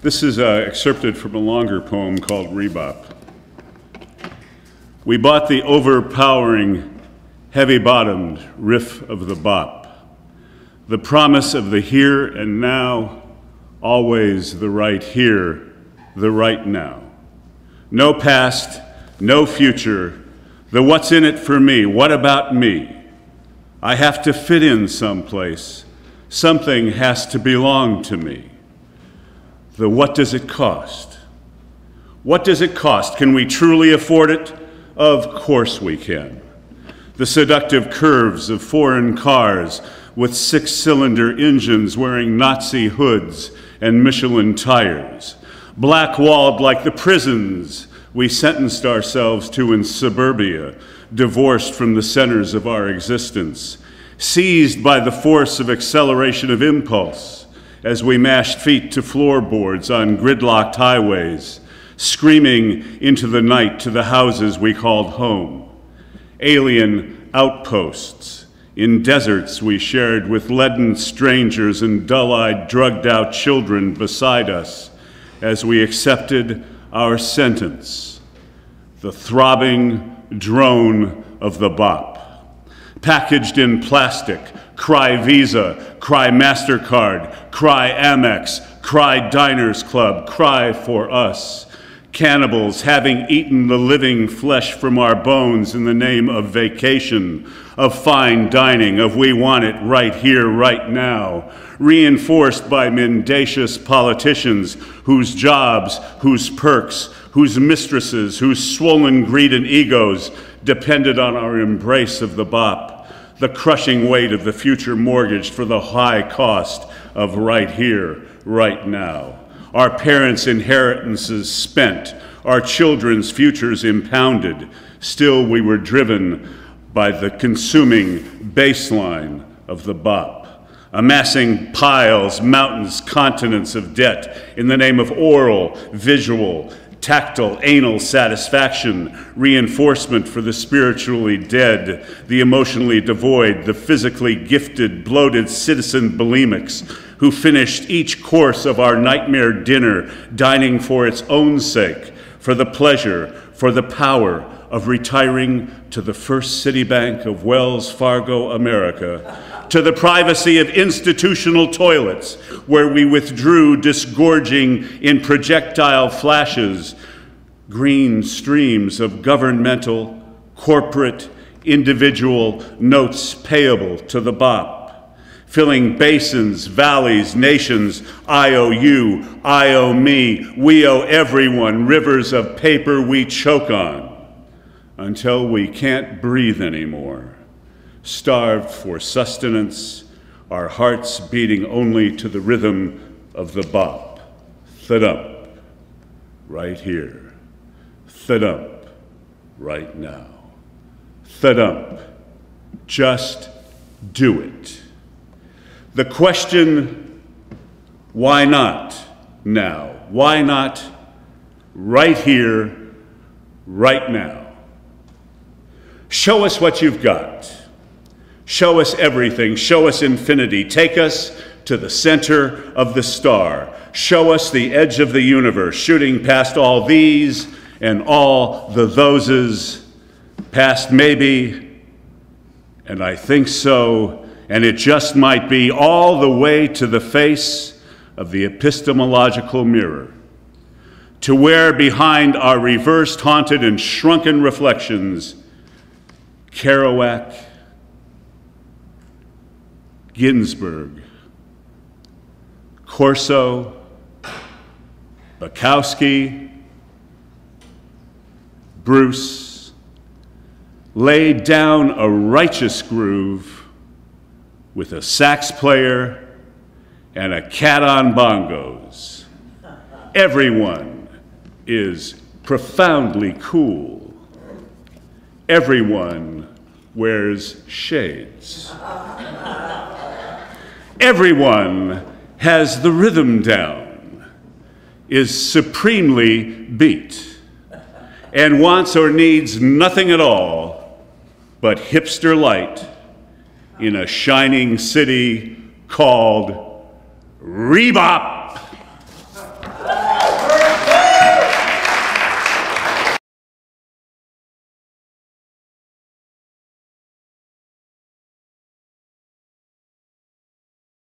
This is uh, excerpted from a longer poem called Rebop. We bought the overpowering, heavy bottomed riff of the bop, the promise of the here and now, always the right here, the right now. No past, no future, the what's in it for me, what about me? I have to fit in someplace. Something has to belong to me. The what does it cost? What does it cost? Can we truly afford it? Of course we can. The seductive curves of foreign cars with six cylinder engines wearing Nazi hoods and Michelin tires, black walled like the prisons we sentenced ourselves to in suburbia, divorced from the centers of our existence, seized by the force of acceleration of impulse as we mashed feet to floorboards on gridlocked highways, screaming into the night to the houses we called home. Alien outposts in deserts we shared with leaden strangers and dull eyed, drugged out children beside us as we accepted our sentence the throbbing drone of the bop. Packaged in plastic, cry Visa, cry MasterCard, cry Amex, cry Diners Club, cry for us. Cannibals having eaten the living flesh from our bones in the name of vacation, of fine dining, of we want it right here, right now, reinforced by mendacious politicians whose jobs, whose perks, whose mistresses, whose swollen greed and egos depended on our embrace of the bop, the crushing weight of the future mortgaged for the high cost of right here, right now. Our parents' inheritances spent, our children's futures impounded. Still, we were driven by the consuming baseline of the bop, amassing piles, mountains, continents of debt in the name of oral, visual, tactile, anal satisfaction, reinforcement for the spiritually dead, the emotionally devoid, the physically gifted, bloated citizen bulimics who finished each course of our nightmare dinner dining for its own sake, for the pleasure, for the power of retiring to the First City Bank of Wells Fargo, America, to the privacy of institutional toilets where we withdrew, disgorging in projectile flashes green streams of governmental, corporate, individual notes payable to the BOP, filling basins, valleys, nations, I owe you, I owe me, we owe everyone, rivers of paper we choke on until we can't breathe anymore starved for sustenance, our hearts beating only to the rhythm of the bop. Thud right here. Thud right now. Thud just do it. The question, why not now? Why not right here, right now? Show us what you've got. Show us everything. Show us infinity. Take us to the center of the star. Show us the edge of the universe, shooting past all these and all the thoses, past maybe, and I think so, and it just might be all the way to the face of the epistemological mirror, to where behind our reversed, haunted, and shrunken reflections, Kerouac, Ginsberg, Corso, Bukowski, Bruce laid down a righteous groove with a sax player and a cat on bongos. Everyone is profoundly cool. Everyone wears shades. Everyone has the rhythm down, is supremely beat, and wants or needs nothing at all but hipster light in a shining city called Rebop.